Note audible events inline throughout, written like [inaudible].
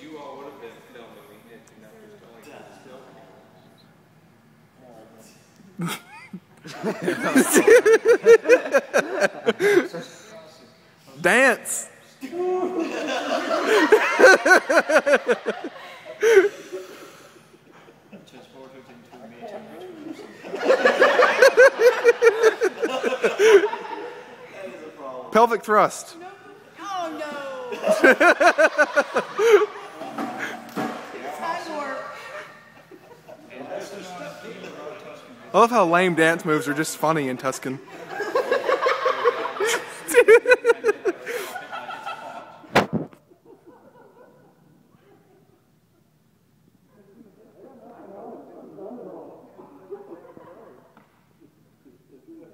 You all would have been filming me if not just like still. Dance. Transported into a major ritual. Pelvic thrust. Oh no! [laughs] I love how lame dance moves are just funny in Tusken. [laughs]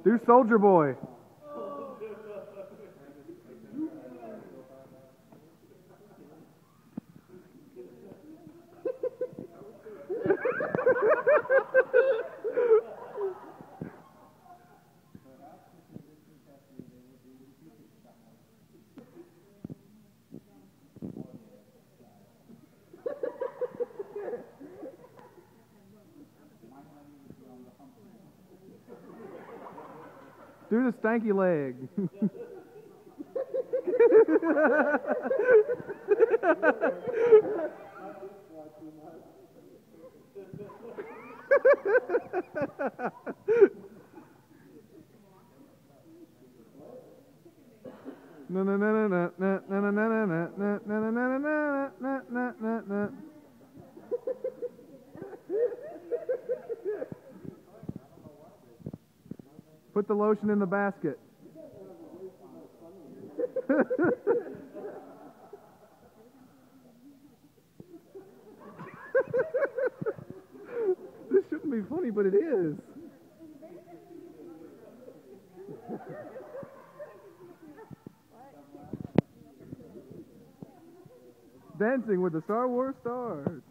Do Soulja Boy. Do the stanky leg. Na na na na na na na na na na na na na na na na na na. Put the lotion in the basket. [laughs] this shouldn't be funny, but it is. Dancing with the Star Wars stars.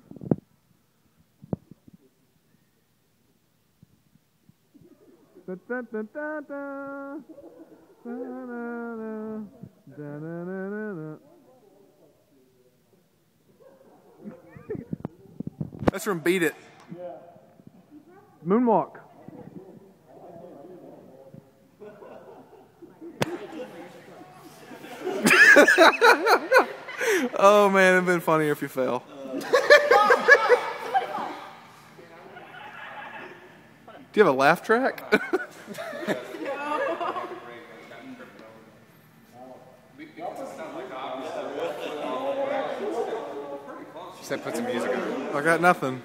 That's from Beat It. Moonwalk. [laughs] oh man, it'd been funnier if you fell. [laughs] Do you have a laugh track? [laughs] She said put some music on. I got nothing.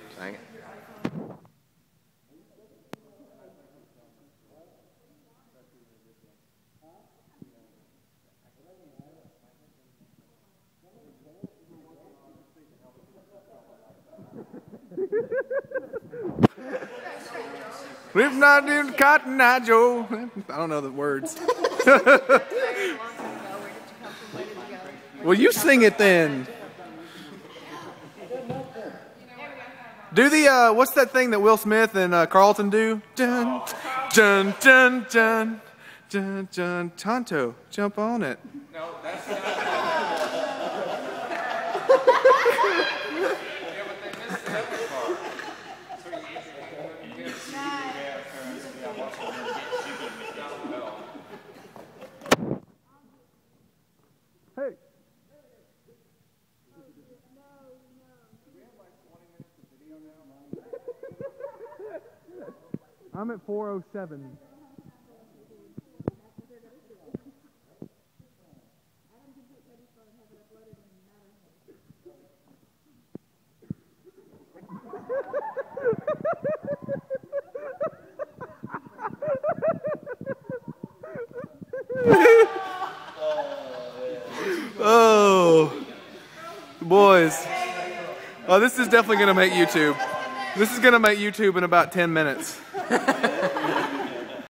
Dang it. If not in Cotton Eye Joe. I don't know the words. Where did you come from? Where did you go? Well, you sing it then. Do the uh, what's that thing that Will Smith and uh, Carlton do? Dun dun dun dun dun dun. Tonto, jump on it. No, that's not. [laughs] I'm at 407. Oh, boys. Oh, this is definitely going to make YouTube. This is going to make YouTube in about 10 minutes. [laughs]